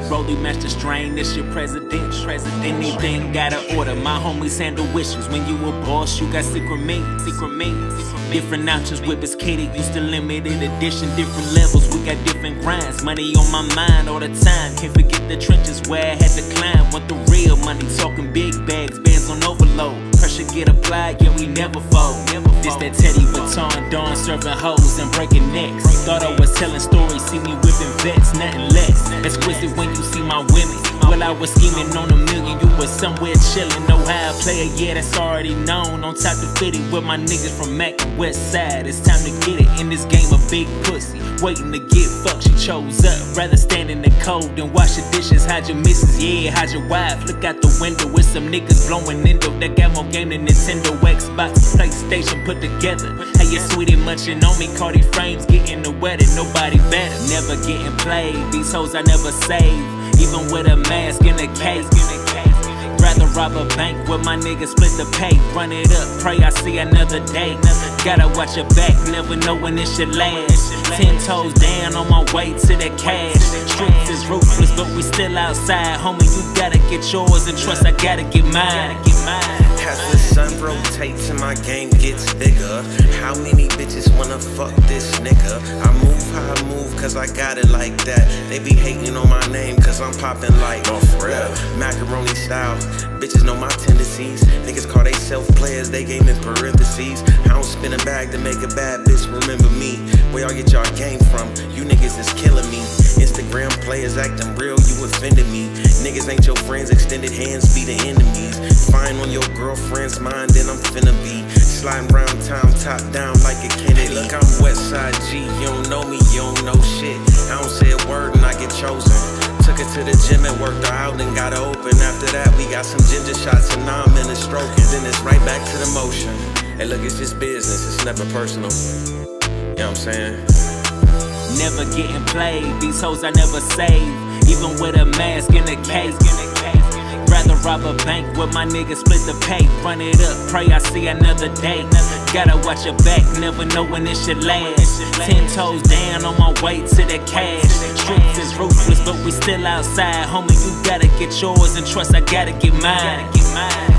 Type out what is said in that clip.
we match master strain. This your president, president. Anything gotta order. My homies handle wishes. When you a boss, you got secret me, secret me. Different options, whip is catered. Used to limited edition, different levels. We got different grinds. Money on my mind all the time. Can't forget the trenches where I had to climb. Want the real money, talking big bags, bands on overload. Pressure get applied, yeah, we never fold. This that Teddy Vuitton, Dawn serving hoes and breaking necks. Thought I was telling stories, see me whipping vets, nothing less. Exquisite when you see my women. While I was scheming on a million, you was somewhere chillin'. Know how I play yeah, that's already known. On top of 50 with my niggas from Mac and West Side. It's time to get it in this game of big pussy. Waiting to get fucked, she chose up. Rather stand in the cold than wash the dishes. Hide your missus, yeah, hide your wife. Look out the window with some niggas blowing indo. That got more game than Nintendo, Xbox, PlayStation put together. Hey, you sweetie munching on me, Cardi frames getting the wedding. Nobody better, never getting played. These hoes I never save, even with a mask and a case. Rather rob a bank with my niggas split the pay. Run it up, pray I see another day. Gotta watch your back, never know when it should last. Ten toes down on my way to the cash. Streets is ruthless, but we still outside. Homie, you gotta get yours and trust I gotta get mine. As the sun rotates and my game gets bigger, how many bitches wanna fuck this nigga? I move how I move cause I got it like that. They be hating on my name cause I'm popping like off real. Macaroni style, bitches know my tendencies. Niggas call they self players, they game in parentheses. I don't spin a bag to make a bad bitch remember me. Where y'all get y'all game from? You niggas is killing me. Instagram players acting real, you offended me. Niggas ain't your friends, extended hands be the enemies. Fine on your girlfriend's mind, then I'm finna be sliding round town, top down like a Kennedy. Look, I'm Westside G, you don't know me, you don't know shit. I don't say a word to the gym and worked out and got open. After that, we got some ginger shots and now I'm in a stroke. And then it's right back to the motion. Hey, look, it's just business, it's never personal. You know what I'm saying? Never getting played, these hoes I never save. Even with a mask and a case. Rob a bank with my niggas split the pay. Run it up, pray I see another day. Gotta watch your back, never know when it should last. Ten toes down on my way to the cash. Streets is ruthless, but we still outside. Homie, you gotta get yours and trust I gotta get mine.